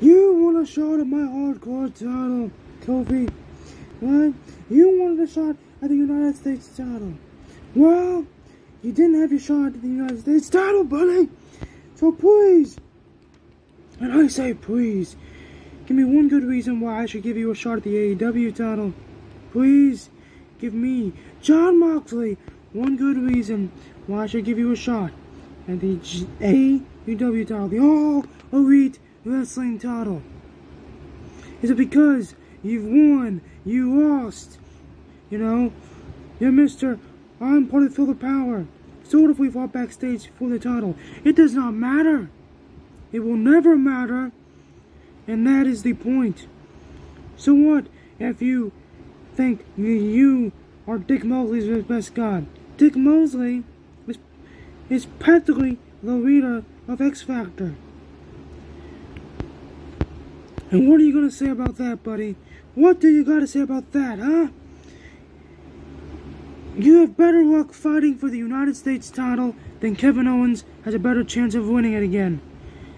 You want a shot at my hardcore title, Kofi? Right? You wanted a shot at the United States title. Well, you didn't have your shot at the United States title, buddy. So please, and I say please, give me one good reason why I should give you a shot at the AEW title. Please, give me, John Moxley, one good reason why I should give you a shot at the AEW title, the All Elite Wrestling title. Is it because you've won, you lost, you know, you're Mr. I'm part of the Power. So what if we fought backstage for the title? It does not matter. It will never matter. And that is the point. So what if you think you are Dick Mosley's best god? Dick Mosley is, is practically the leader of X Factor. And what are you going to say about that, buddy? What do you got to say about that, huh? You have better luck fighting for the United States title than Kevin Owens has a better chance of winning it again.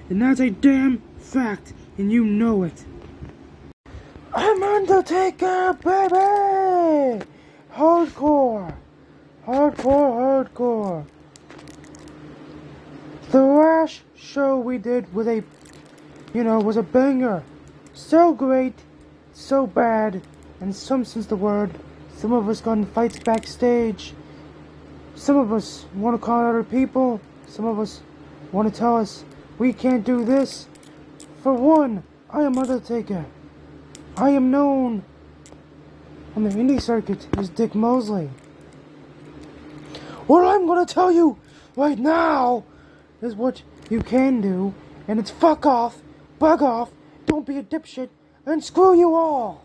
And that's a damn fact, and you know it. I'm Undertaker, baby! Hardcore! Hardcore, hardcore. The last show we did was a, you know, was a banger. So great, so bad, and some sense the word some of us got in fights backstage. Some of us want to call out other people. Some of us want to tell us we can't do this. For one, I am Undertaker. I am known on the indie circuit as Dick Mosley. What I'm gonna tell you right now is what you can do, and it's fuck off, bug off, don't be a dipshit, and screw you all.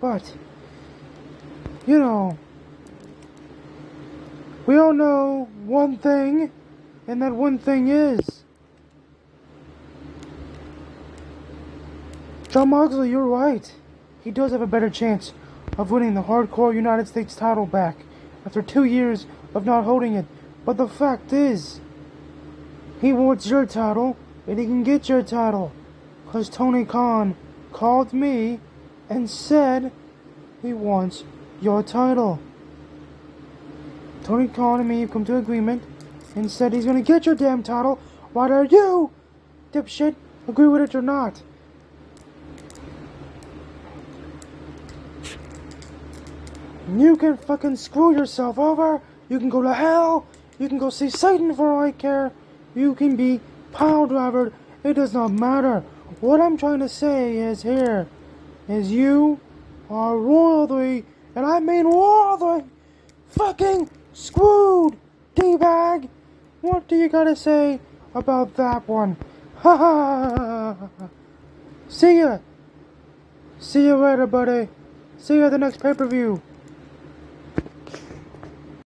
But you know, we all know one thing, and that one thing is John Moxley, you're right. He does have a better chance of winning the hardcore United States title back after two years of not holding it. But the fact is, he wants your title, and he can get your title. Because Tony Khan called me and said he wants your title. Tony Khan and me have come to an agreement and said he's gonna get your damn title. Whether you, dipshit, agree with it or not. You can fucking screw yourself over. You can go to hell. You can go see Satan for all I care. You can be pile drivered. It does not matter. What I'm trying to say is here is you are royally and I mean royally fucking screwed, D-bag. What do you gotta say about that one? Ha ha! See ya! See you later, buddy. See you at the next pay-per-view.